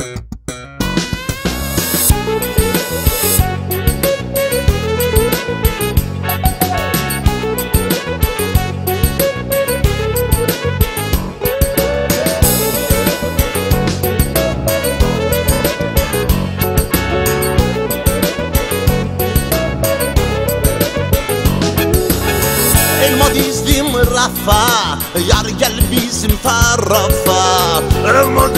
Elma dizdim rafa Yar gel bizim tarafa. Elma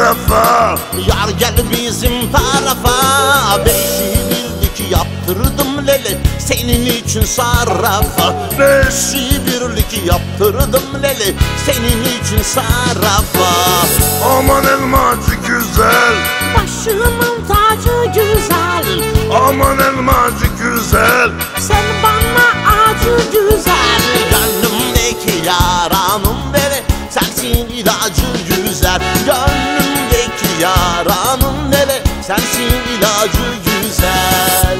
dizdim rafa Yar gel bizim tarafa. Beşi birlik yaptırdım lele Senin için sarrafa. Beşi birlik yaptırdım lele Senin için sarrafa. Aman elmacı güzel. Başımın tacı güzel. Aman elmacı güzel. Sen bana acı güzel. Gönlümdeki yaranım nere Sensin ilacı güzel. Gönlümdeki yaranım nere? Sensin ilacı güzel.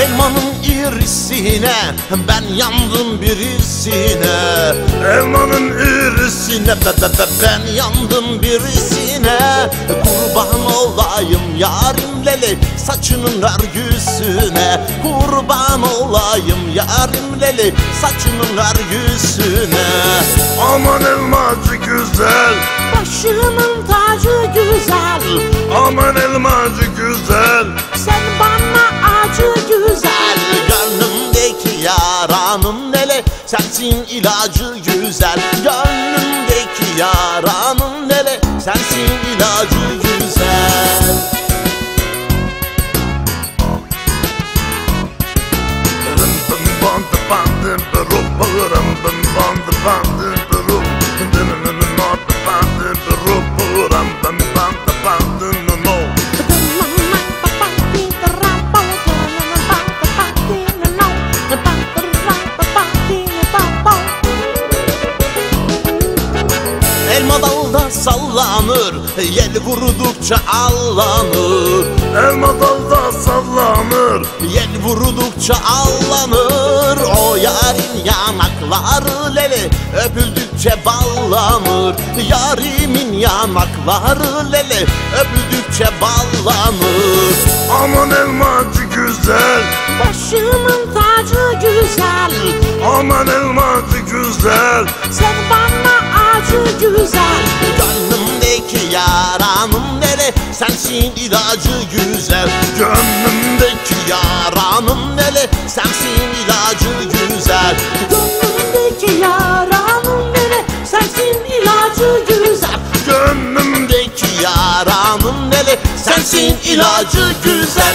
Elmanın irisine Ben yandım birisine. Elmanın irisi Sine be be be ben yandım birisine. Kurban olayım yarim lele Saçının örgüsüne Kurban olayım yarim lele Saçının örgüsüne Aman elmacı güzel. Başımın tacı güzel. Aman Sensin ilacı güzel Gönlümdeki yaranım nele? Sensin ilacı güzel Dım dım bandı bandı Dım dım bandı bandı sallanır Yel vurudukça allanır. Elma dalda sallanır. Yel vurudukça allanır O yarın yanakları lele Öpüldükçe ballanır. Yarimin yanakları lele Öpüldükçe ballanır. Aman elmacı güzel. Başımın tacı güzel. Aman elmacı güzel. Sen bana Sensin ilacı güzel Gönlümdeki Yaranım nere Sensin ilacı güzel. Gönlümdeki yaranım nere Sensin ilacı güzel. Gönlümdeki yaranım nere Sensin ilacı güzel